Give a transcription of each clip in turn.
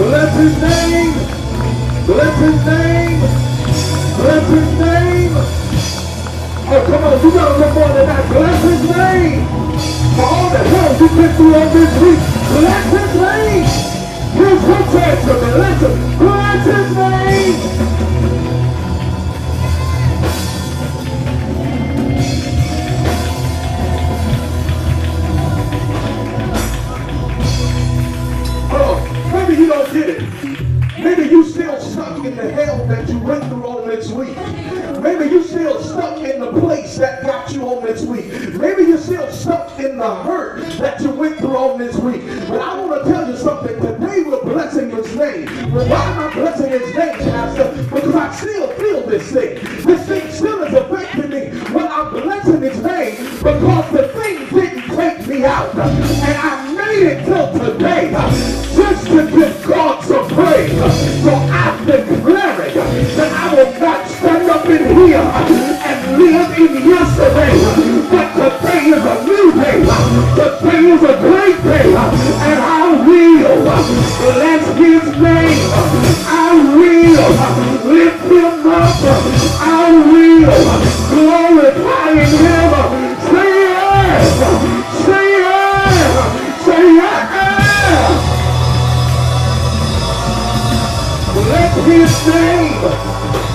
Bless his name. Bless his name. Bless his name. Oh, come on, you gotta look more than that. Bless his name. For all the hell you've been through all this week, bless his name. Here's your chance to bless. Bless his name. Something. Today we're blessing his name. Why am I blessing his name, Pastor? Because I still feel this thing. This thing still is affecting me. When I'm blessing his name because the thing didn't take me out. And I made it till today just to give God some praise. So I'm declaring that I will not stand up in here and live in yesterday. But today will bless his name. I will lift him up. I will glorify him. Say yes. Say yes. Say yes. Bless his name.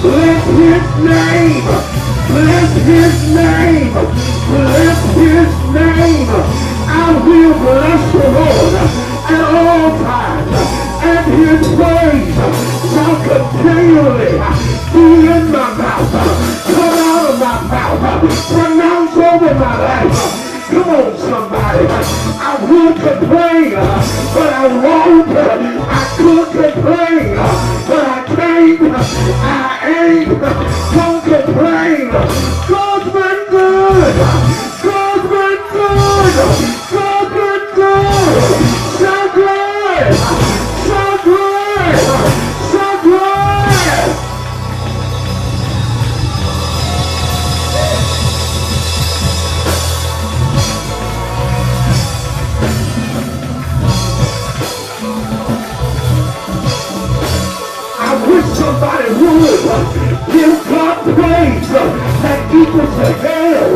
Bless his name. Bless his name. Be in my mouth. Come out of my mouth. Pronounce over my life. Come on, somebody. I would complain, but I won't. I could somebody would give God praise that equals the hell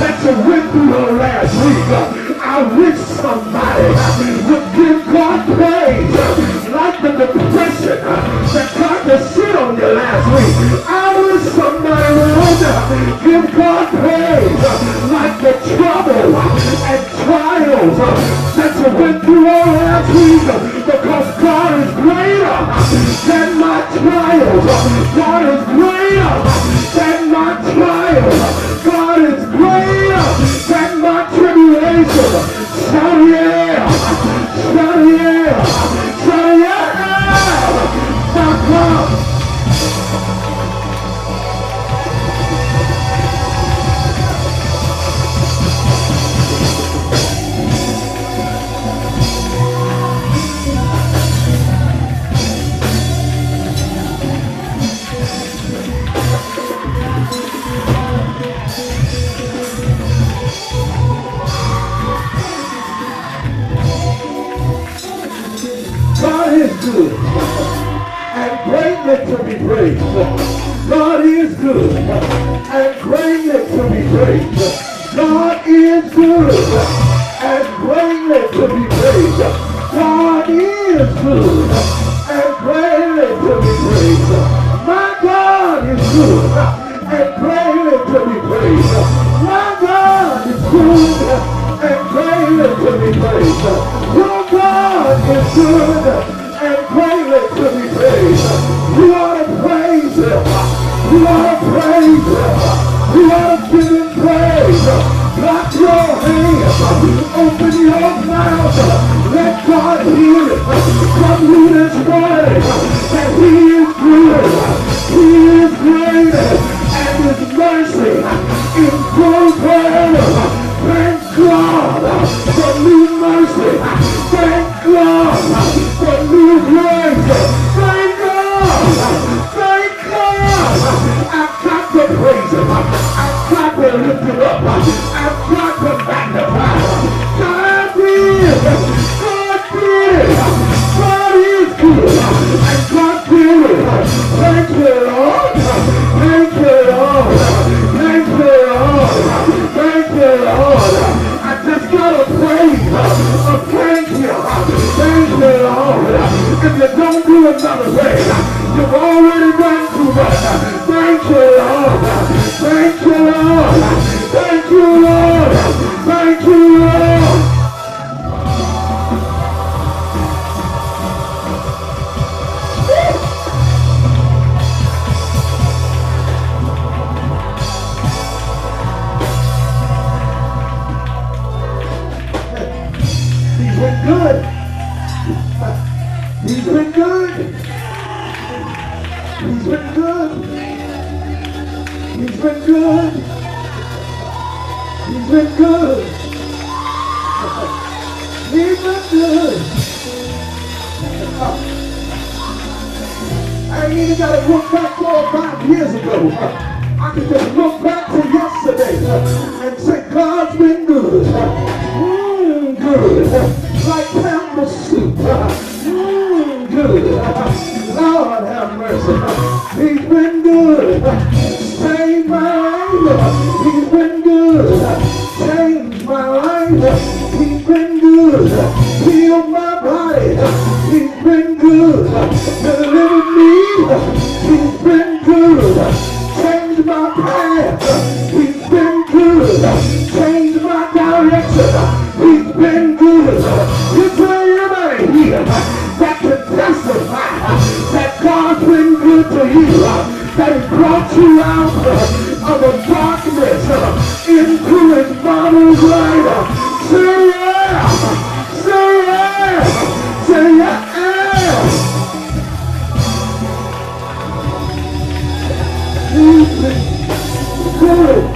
that you went through the last week. I wish somebody would give God praise like the depression that tried to sit on you last week. I wish somebody would give God praise like the trouble and trials that you went through all last week because trials. God is good and greatly to be praised. God is good and greatly to be praised. God is good and You ought to praise. To give praise. Clap your hands. Open your. Let God hear it. Come his he is. He is He's been good. He's been good. He's been good. He's been good. He's been good. I ain't even got to look back four or five years ago. I can just look back good. Delivered me. He's been good. Changed my path. He's been good. Changed my direction. He's been good. Is there anybody here that can testify that God's been good to you? That He brought you out of a darkness into His marvelous light. Say yeah! Say yeah! Say yeah! Good.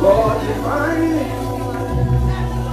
Lord, define me.